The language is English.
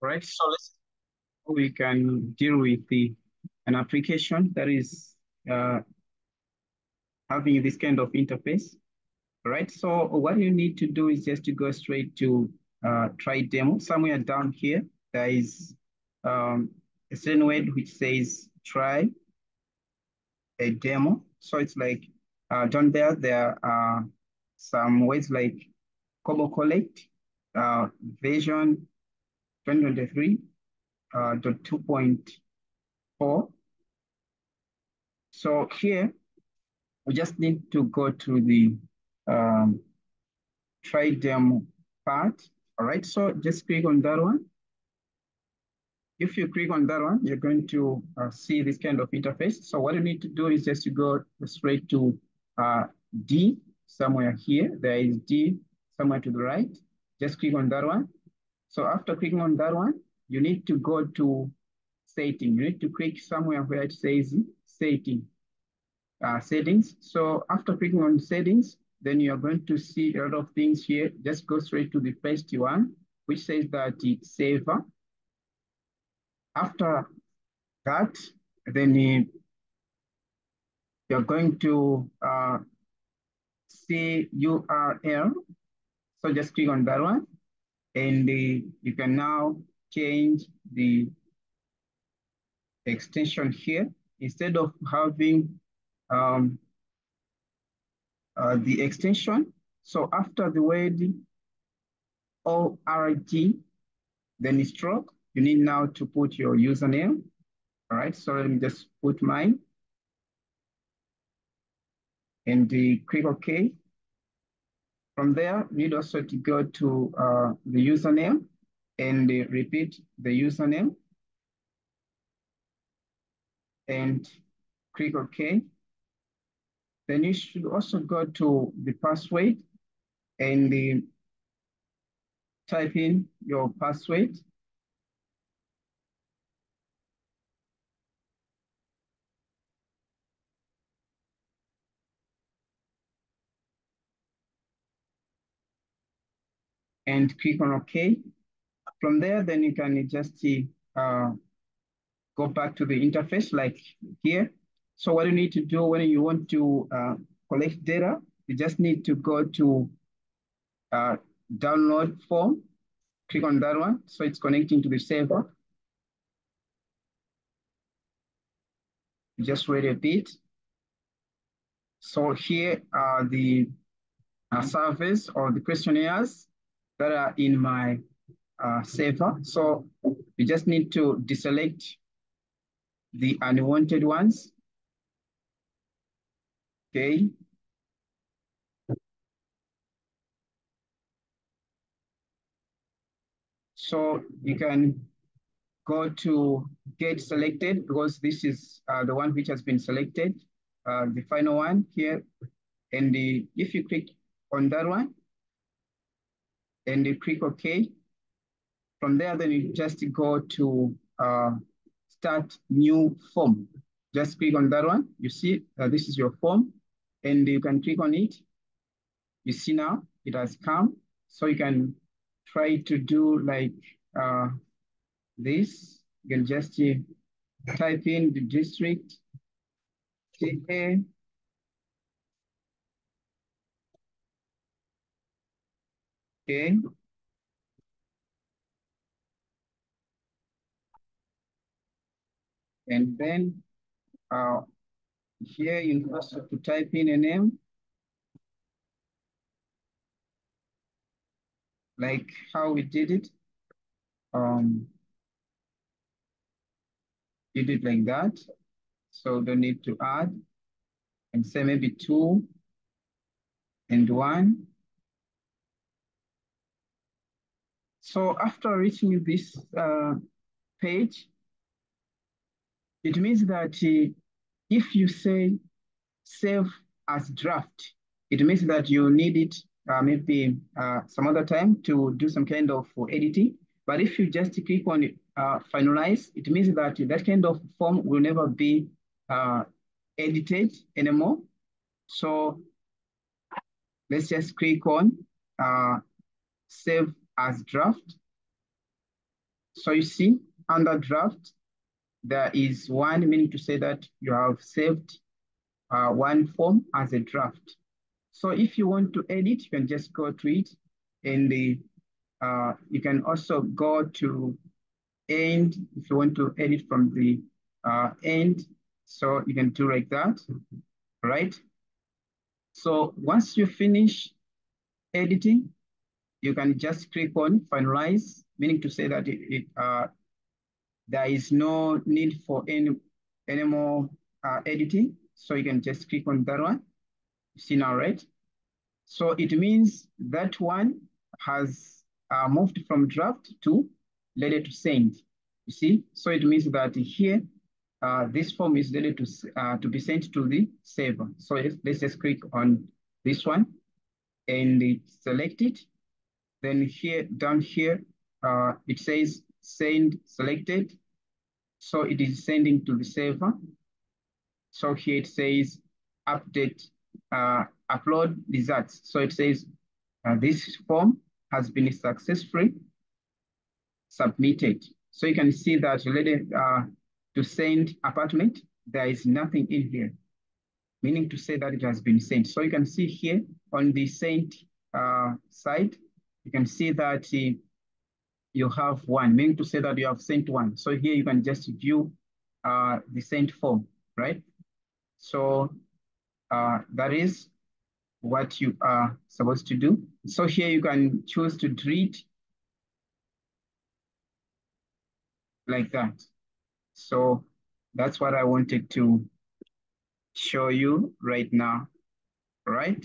right? So let's we can deal with the an application that is uh, having this kind of interface, right? So what you need to do is just to go straight to uh, try demo. Somewhere down here, there is um, a certain word which says try a demo. So it's like uh, down there, there are some words like Kobo Collect, uh, version 2023, uh, 2.4. So here, we just need to go to the um, try demo part. All right, so just click on that one. If you click on that one, you're going to uh, see this kind of interface. So what you need to do is just to go straight to uh, D somewhere here. There is D somewhere to the right. Just click on that one. So after clicking on that one, you need to go to setting. You need to click somewhere where it says setting, uh, settings. So after clicking on settings, then you're going to see a lot of things here. Just go straight to the first one, which says that it's server. After that, then you're going to uh, see URL. So just click on that one and uh, you can now change the extension here. Instead of having um, uh, the extension, so after the word ORG, then stroke, you need now to put your username. All right, so let me just put mine. And the click OK. From there, you need also to go to uh, the username and uh, repeat the username and click OK. Then you should also go to the password and uh, type in your password. And click on OK. From there, then you can just uh, go back to the interface like here. So what you need to do when you want to uh, collect data, you just need to go to uh, download form, click on that one. So it's connecting to the server. Just wait a bit. So here are the uh, surveys or the questionnaires that are in my uh, server. So we just need to deselect the unwanted ones. Okay. So you can go to get selected because this is uh, the one which has been selected, uh, the final one here. And the, if you click on that one, and you click OK. From there, then you just go to uh, start new form. Just click on that one. You see, uh, this is your form, and you can click on it. You see now it has come. So you can try to do like uh, this. You can just uh, type in the district, TA, Okay. And then uh, here you also to type in a name. Like how we did it. Um, did it like that. So don't need to add and say maybe two and one. So after reaching this uh, page, it means that uh, if you say save as draft, it means that you need it uh, maybe uh, some other time to do some kind of editing. But if you just click on uh, finalize, it means that that kind of form will never be uh, edited anymore. So let's just click on save as draft. So you see under draft, there is one meaning to say that you have saved uh, one form as a draft. So if you want to edit, you can just go to it in the, uh, you can also go to end if you want to edit from the uh, end. So you can do like that, right? So once you finish editing, you can just click on finalize, meaning to say that it, it uh, there is no need for any, any more uh, editing. So you can just click on that one. You see now, right? So it means that one has uh, moved from draft to ready to send. You see? So it means that here, uh, this form is ready to, uh, to be sent to the server. So let's, let's just click on this one and select it. Then here, down here, uh, it says send selected. So it is sending to the server. So here it says update, uh, upload results. So it says uh, this form has been successfully submitted. So you can see that related uh, to send apartment, there is nothing in here, meaning to say that it has been sent. So you can see here on the sent uh, side, you can see that uh, you have one, meaning to say that you have sent one. So here you can just view uh, the sent form, right? So uh, that is what you are supposed to do. So here you can choose to treat like that. So that's what I wanted to show you right now, right?